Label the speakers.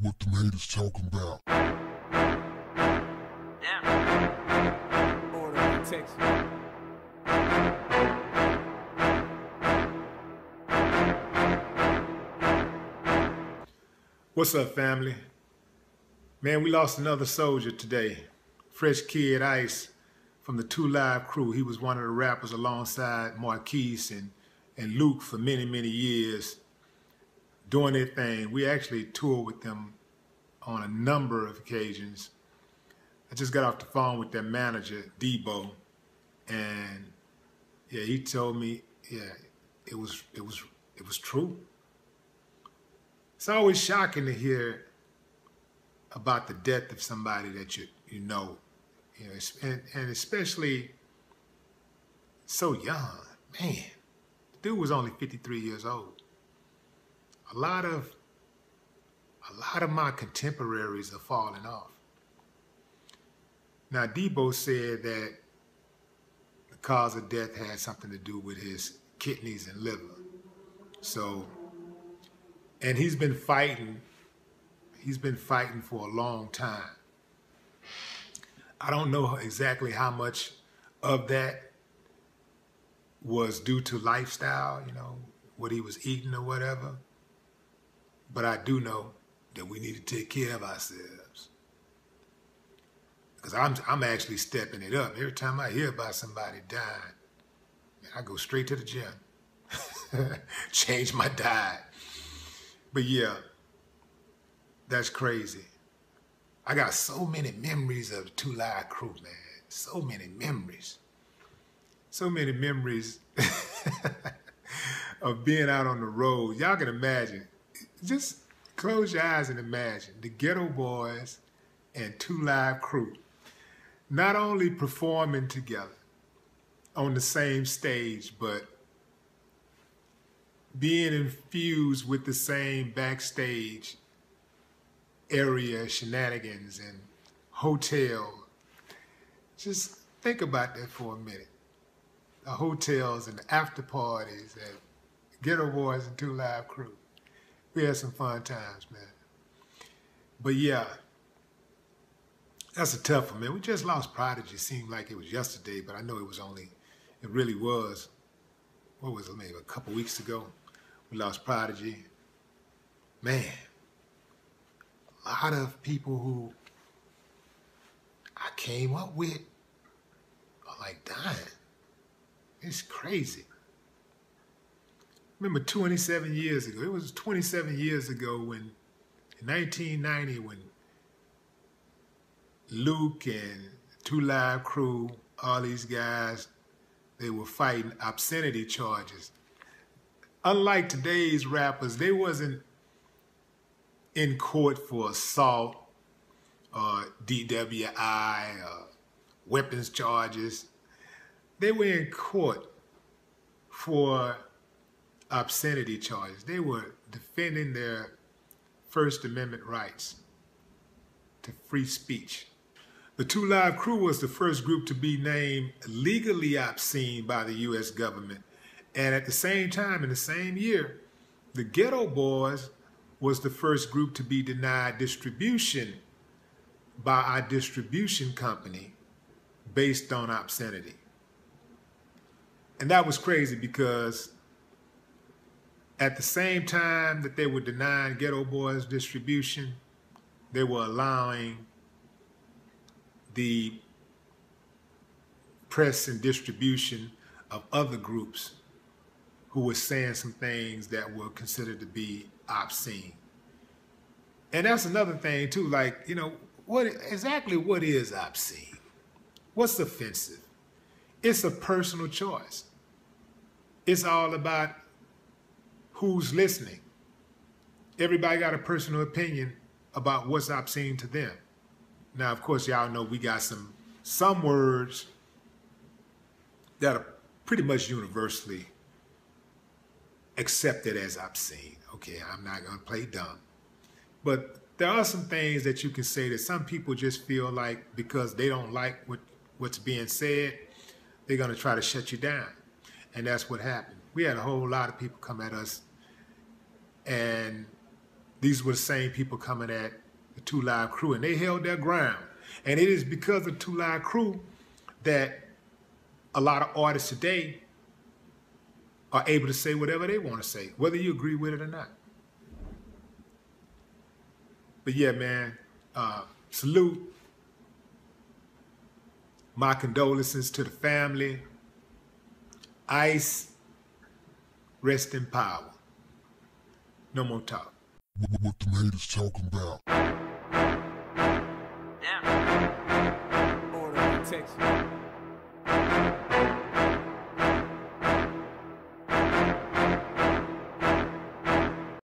Speaker 1: what the haters talking about.
Speaker 2: Order protection.
Speaker 3: What's up, family? Man, we lost another soldier today. Fresh Kid Ice from the Two Live crew. He was one of the rappers alongside Marquis and, and Luke for many, many years doing their thing. We actually toured with them on a number of occasions. I just got off the phone with their manager, Debo, and yeah, he told me, yeah, it was it was it was true. It's always shocking to hear about the death of somebody that you you know, you know, and, and especially so young. Man, the dude was only 53 years old. A lot of a lot of my contemporaries are falling off. Now, Debo said that the cause of death had something to do with his kidneys and liver. So, and he's been fighting, he's been fighting for a long time. I don't know exactly how much of that was due to lifestyle, you know, what he was eating or whatever. But I do know that we need to take care of ourselves. Because I'm, I'm actually stepping it up. Every time I hear about somebody dying, man, I go straight to the gym. Change my diet. But yeah, that's crazy. I got so many memories of Two Live Crew, man. So many memories. So many memories of being out on the road. Y'all can imagine. Just close your eyes and imagine the Geto Boys and Two Live Crew not only performing together on the same stage, but being infused with the same backstage area shenanigans and hotel. Just think about that for a minute. The hotels and the after parties and Geto Boys and Two Live Crew. We had some fun times, man. But yeah, that's a tough one, man. We just lost Prodigy. Seemed like it was yesterday, but I know it was only, it really was, what was it, maybe a couple weeks ago. We lost Prodigy. Man, a lot of people who I came up with are like dying. It's crazy. Remember 27 years ago, it was 27 years ago when, in 1990, when Luke and Two Live Crew, all these guys, they were fighting obscenity charges. Unlike today's rappers, they wasn't in court for assault or DWI or weapons charges. They were in court for obscenity charges. They were defending their First Amendment rights to free speech. The Two Live Crew was the first group to be named legally obscene by the U.S. government. And at the same time, in the same year, the Geto Boys was the first group to be denied distribution by our distribution company based on obscenity. And that was crazy because at the same time that they were denying Geto Boys distribution, they were allowing the press and distribution of other groups who were saying some things that were considered to be obscene. And that's another thing too, like, you know, what exactly what is obscene? What's offensive? It's a personal choice. It's all about who's listening. Everybody got a personal opinion about what's obscene to them. Now, of course, y'all know we got some some words that are pretty much universally accepted as obscene. Okay, I'm not gonna play dumb. But there are some things that you can say that some people just feel like because they don't like what, what's being said, they're gonna try to shut you down. And that's what happened. We had a whole lot of people come at us and these were the same people coming at the Two Live Crew, and they held their ground. And it is because of Two Live Crew that a lot of artists today are able to say whatever they want to say, whether you agree with it or not. But yeah, man, uh, salute. My condolences to the family. Ice, rest in power. No more talk.
Speaker 1: What the haters talking about?
Speaker 2: Order protection.